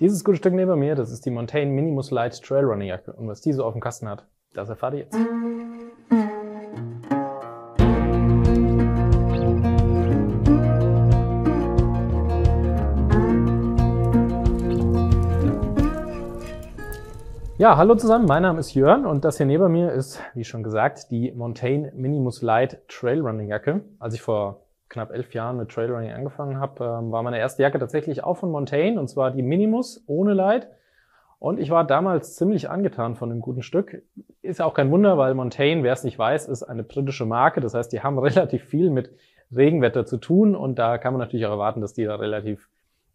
Dieses gute Stück neben mir, das ist die Montaigne Minimus Light Trail Running Jacke. Und was die so auf dem Kasten hat, das erfahrt ihr jetzt. Ja, hallo zusammen, mein Name ist Jörn und das hier neben mir ist, wie schon gesagt, die Montaigne Minimus Light Trail Running Jacke. Als ich vor knapp elf Jahren mit Trailrunning angefangen habe, ähm, war meine erste Jacke tatsächlich auch von Montaigne und zwar die Minimus ohne Light. Und ich war damals ziemlich angetan von dem guten Stück. Ist auch kein Wunder, weil Montaigne, wer es nicht weiß, ist eine britische Marke. Das heißt, die haben relativ viel mit Regenwetter zu tun und da kann man natürlich auch erwarten, dass die da relativ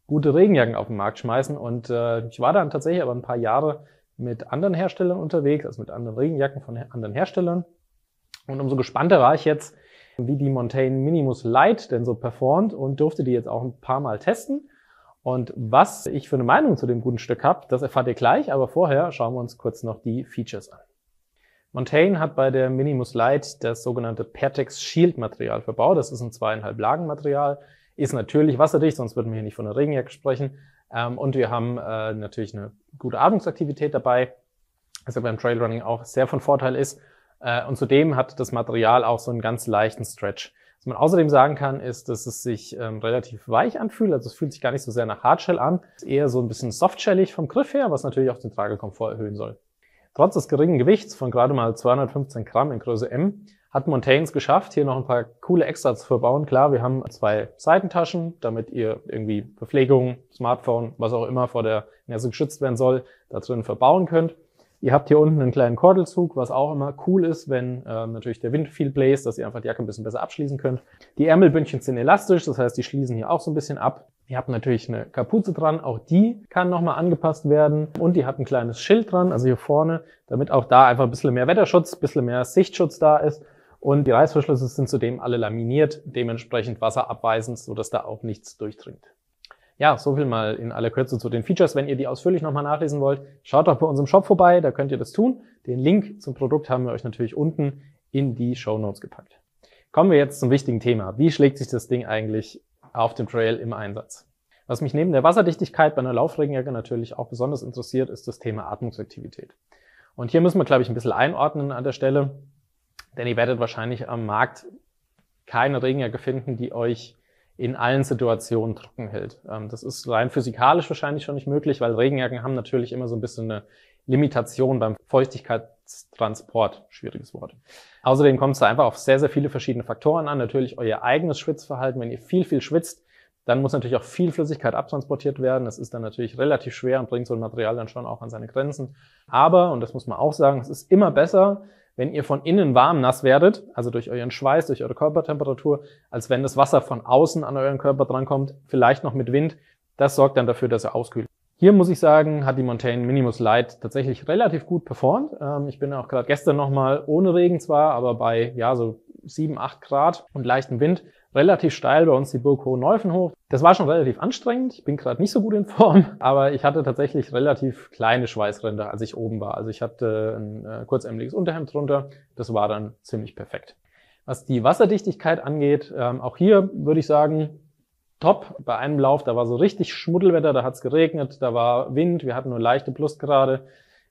gute Regenjacken auf den Markt schmeißen. Und äh, ich war dann tatsächlich aber ein paar Jahre mit anderen Herstellern unterwegs, also mit anderen Regenjacken von anderen Herstellern. Und umso gespannter war ich jetzt, wie die Montaigne Minimus Light denn so performt und durfte die jetzt auch ein paar Mal testen. Und was ich für eine Meinung zu dem guten Stück habe, das erfahrt ihr gleich, aber vorher schauen wir uns kurz noch die Features an. Montaigne hat bei der Minimus Light das sogenannte Pertex Shield Material verbaut. Das ist ein zweieinhalb Lagen Material, ist natürlich wasserdicht, sonst würden wir hier nicht von einer Regenjacke sprechen. Ähm, und wir haben äh, natürlich eine gute Atmungsaktivität dabei, was ja beim Trailrunning auch sehr von Vorteil ist. Äh, und zudem hat das Material auch so einen ganz leichten Stretch. Was man außerdem sagen kann, ist, dass es sich ähm, relativ weich anfühlt. Also es fühlt sich gar nicht so sehr nach Hardshell an. Ist eher so ein bisschen softshellig vom Griff her, was natürlich auch den Tragekomfort erhöhen soll. Trotz des geringen Gewichts von gerade mal 215 Gramm in Größe M hat Montaigne geschafft, hier noch ein paar coole Extras zu verbauen. Klar, wir haben zwei Seitentaschen, damit ihr irgendwie Verpflegung, Smartphone, was auch immer vor der Nässe geschützt werden soll, da drin verbauen könnt. Ihr habt hier unten einen kleinen Kordelzug, was auch immer cool ist, wenn äh, natürlich der Wind viel bläst, dass ihr einfach die Jacke ein bisschen besser abschließen könnt. Die Ärmelbündchen sind elastisch, das heißt, die schließen hier auch so ein bisschen ab. Ihr habt natürlich eine Kapuze dran, auch die kann nochmal angepasst werden. Und ihr habt ein kleines Schild dran, also hier vorne, damit auch da einfach ein bisschen mehr Wetterschutz, ein bisschen mehr Sichtschutz da ist. Und die Reißverschlüsse sind zudem alle laminiert, dementsprechend wasserabweisend, sodass da auch nichts durchdringt. Ja, so viel mal in aller Kürze zu den Features. Wenn ihr die ausführlich nochmal nachlesen wollt, schaut doch bei unserem Shop vorbei, da könnt ihr das tun. Den Link zum Produkt haben wir euch natürlich unten in die Show Notes gepackt. Kommen wir jetzt zum wichtigen Thema. Wie schlägt sich das Ding eigentlich auf dem Trail im Einsatz? Was mich neben der Wasserdichtigkeit bei einer Laufregenjacke natürlich auch besonders interessiert, ist das Thema Atmungsaktivität. Und hier müssen wir, glaube ich, ein bisschen einordnen an der Stelle, denn ihr werdet wahrscheinlich am Markt keine Regenjacke finden, die euch in allen Situationen trocken hält. Ähm, das ist rein physikalisch wahrscheinlich schon nicht möglich, weil Regenjacken haben natürlich immer so ein bisschen eine Limitation beim Feuchtigkeitstransport. Schwieriges Wort. Außerdem kommt es da einfach auf sehr, sehr viele verschiedene Faktoren an. Natürlich euer eigenes Schwitzverhalten. Wenn ihr viel, viel schwitzt, dann muss natürlich auch viel Flüssigkeit abtransportiert werden. Das ist dann natürlich relativ schwer und bringt so ein Material dann schon auch an seine Grenzen. Aber, und das muss man auch sagen, es ist immer besser, wenn ihr von innen warm nass werdet, also durch euren Schweiß, durch eure Körpertemperatur, als wenn das Wasser von außen an euren Körper drankommt, vielleicht noch mit Wind. Das sorgt dann dafür, dass er auskühlt. Hier muss ich sagen, hat die Montaigne Minimus Light tatsächlich relativ gut performt. Ähm, ich bin auch gerade gestern nochmal ohne Regen zwar, aber bei ja so 7, 8 Grad und leichtem Wind relativ steil bei uns die Burg Hoheneufen hoch. Das war schon relativ anstrengend. Ich bin gerade nicht so gut in Form, aber ich hatte tatsächlich relativ kleine Schweißränder, als ich oben war. Also ich hatte ein äh, kurzärmeliges Unterhemd drunter. Das war dann ziemlich perfekt. Was die Wasserdichtigkeit angeht, ähm, auch hier würde ich sagen, top. Bei einem Lauf, da war so richtig Schmuddelwetter, da hat es geregnet, da war Wind, wir hatten nur leichte Plusgrade.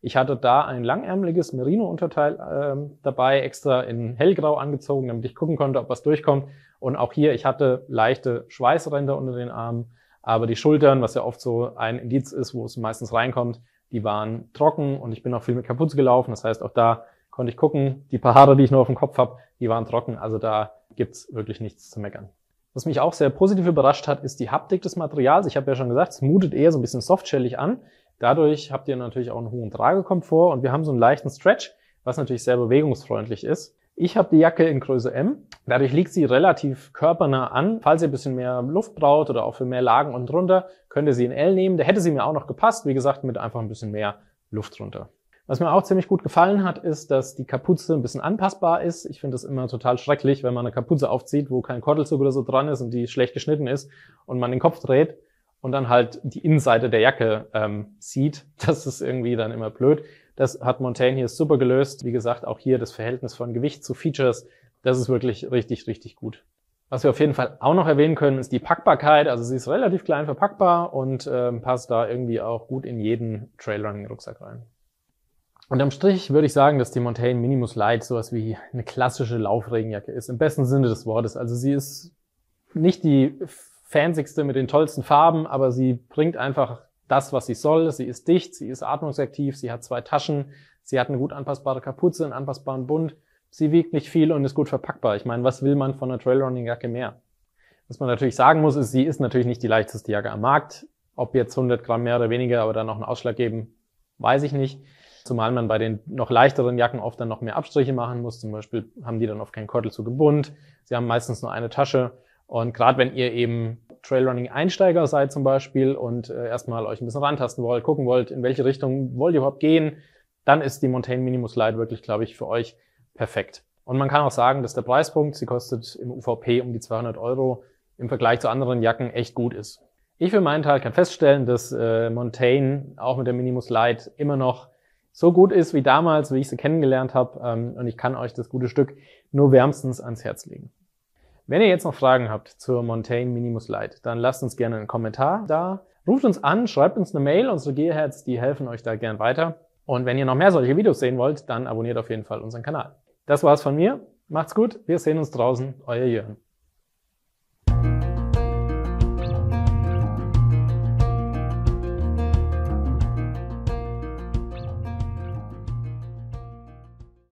Ich hatte da ein langärmeliges Merino-Unterteil ähm, dabei, extra in hellgrau angezogen, damit ich gucken konnte, ob was durchkommt. Und auch hier, ich hatte leichte Schweißränder unter den Armen, aber die Schultern, was ja oft so ein Indiz ist, wo es meistens reinkommt, die waren trocken und ich bin auch viel mit Kapuze gelaufen. Das heißt, auch da konnte ich gucken, die paar Haare, die ich noch auf dem Kopf habe, die waren trocken. Also da gibt's wirklich nichts zu meckern. Was mich auch sehr positiv überrascht hat, ist die Haptik des Materials. Ich habe ja schon gesagt, es mutet eher so ein bisschen softshellig an. Dadurch habt ihr natürlich auch einen hohen Tragekomfort und wir haben so einen leichten Stretch, was natürlich sehr bewegungsfreundlich ist. Ich habe die Jacke in Größe M. Dadurch liegt sie relativ körpernah an. Falls ihr ein bisschen mehr Luft braucht oder auch für mehr Lagen und drunter, könnt ihr sie in L nehmen. Da hätte sie mir auch noch gepasst. Wie gesagt, mit einfach ein bisschen mehr Luft drunter. Was mir auch ziemlich gut gefallen hat, ist, dass die Kapuze ein bisschen anpassbar ist. Ich finde es immer total schrecklich, wenn man eine Kapuze aufzieht, wo kein Kordelzug oder so dran ist und die schlecht geschnitten ist und man den Kopf dreht und dann halt die Innenseite der Jacke ähm, sieht. Das ist irgendwie dann immer blöd. Das hat Montaigne hier super gelöst. Wie gesagt, auch hier das Verhältnis von Gewicht zu Features, das ist wirklich richtig, richtig gut. Was wir auf jeden Fall auch noch erwähnen können, ist die Packbarkeit. Also sie ist relativ klein verpackbar und äh, passt da irgendwie auch gut in jeden Trailrunning-Rucksack rein. Unterm Strich würde ich sagen, dass die Montaigne Minimus Light sowas wie eine klassische Laufregenjacke ist, im besten Sinne des Wortes. Also sie ist nicht die fansigste mit den tollsten Farben, aber sie bringt einfach das, was sie soll. Sie ist dicht, sie ist atmungsaktiv, sie hat zwei Taschen, sie hat eine gut anpassbare Kapuze, einen anpassbaren Bund, sie wiegt nicht viel und ist gut verpackbar. Ich meine, was will man von einer Trailrunning-Jacke mehr? Was man natürlich sagen muss, ist, sie ist natürlich nicht die leichteste Jacke am Markt. Ob jetzt 100 Gramm mehr oder weniger, aber dann noch einen Ausschlag geben, weiß ich nicht. Zumal man bei den noch leichteren Jacken oft dann noch mehr Abstriche machen muss. Zum Beispiel haben die dann oft keinen Kordel Bund. Sie haben meistens nur eine Tasche. Und gerade wenn ihr eben Trailrunning-Einsteiger seid zum Beispiel und äh, erstmal euch ein bisschen rantasten wollt, gucken wollt, in welche Richtung wollt ihr überhaupt gehen, dann ist die Montaigne Minimus Light wirklich, glaube ich, für euch perfekt. Und man kann auch sagen, dass der Preispunkt, sie kostet im UVP um die 200 Euro, im Vergleich zu anderen Jacken echt gut ist. Ich für meinen Teil kann feststellen, dass äh, Montaigne auch mit der Minimus Light immer noch so gut ist wie damals, wie ich sie kennengelernt habe. Ähm, und ich kann euch das gute Stück nur wärmstens ans Herz legen. Wenn ihr jetzt noch Fragen habt zur Montaigne Minimus Light, dann lasst uns gerne einen Kommentar da. Ruft uns an, schreibt uns eine Mail. Unsere Gearheads, die helfen euch da gern weiter. Und wenn ihr noch mehr solche Videos sehen wollt, dann abonniert auf jeden Fall unseren Kanal. Das war's von mir. Macht's gut. Wir sehen uns draußen. Euer Jörn.